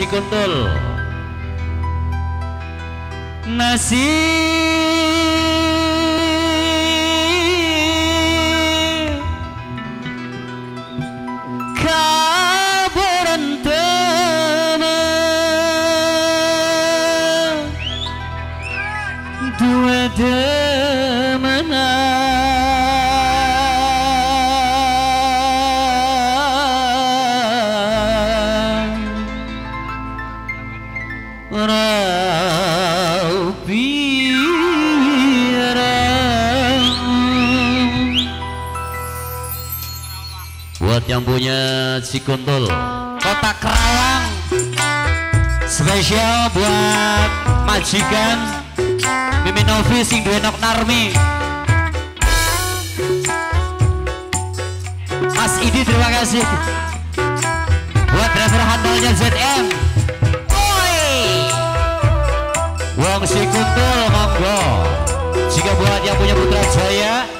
Cikuntul. Nasi buat yang punya Cikuntul Kota Kerawang. Spesial buat majikan Mimin Novi sing duwe nok narmi. Mas Idi terima kasih. Buat driver handalnya ZM Oi! Wong Cikuntul monggo. Jika buat yang punya Putra Jaya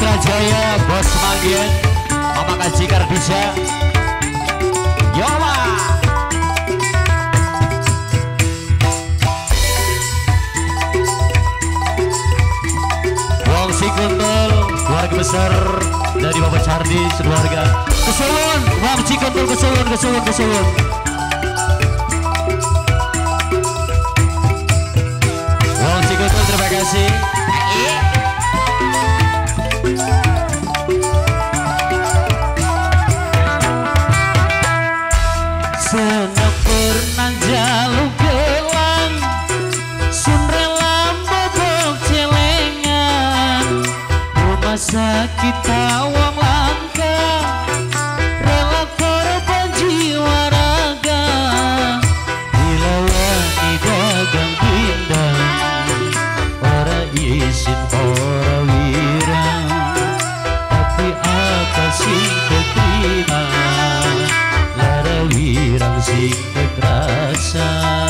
putra jaya bos magian Mama kaji kardisa Yola Wong si kutul keluarga besar dari Bapak Cardi sekeluarga. Kesulun Wong si kutul kesulun kesulun kesulun. Kasih sakit tawang langka Rela korban jiwa raga. Bila wani dagang bindang isin ora wirang tapi apa sing keterima? Lara wirang sing kekerasan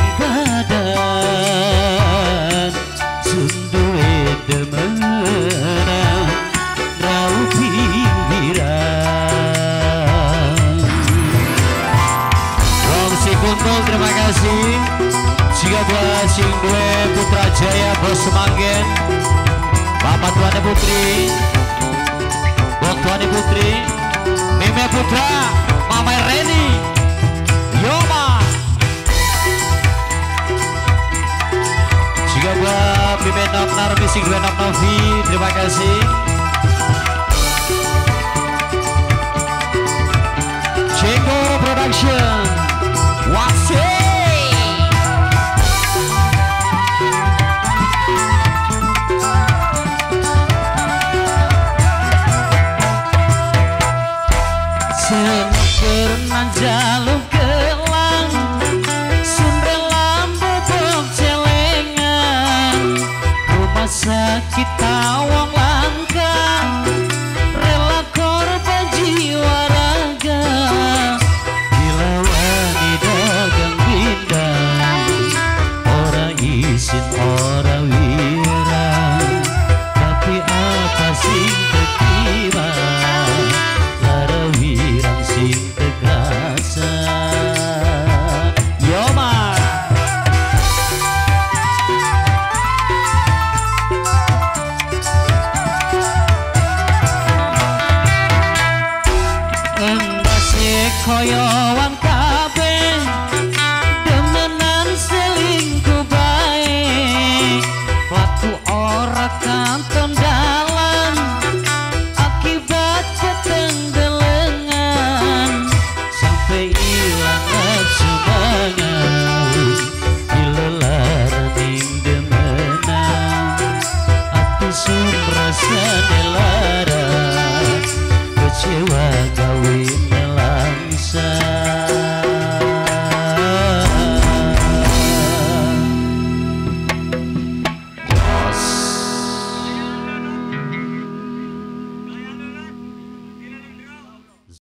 Racing Putra Jaya Bos semanggen Bapak Tuan Putri. Bok Tuan Putri. Meme Putra Mama Reni. Yoma jika buat Meme Noknar Bisik 2 Noknovi Terima kasih. Cenggo Production. hayal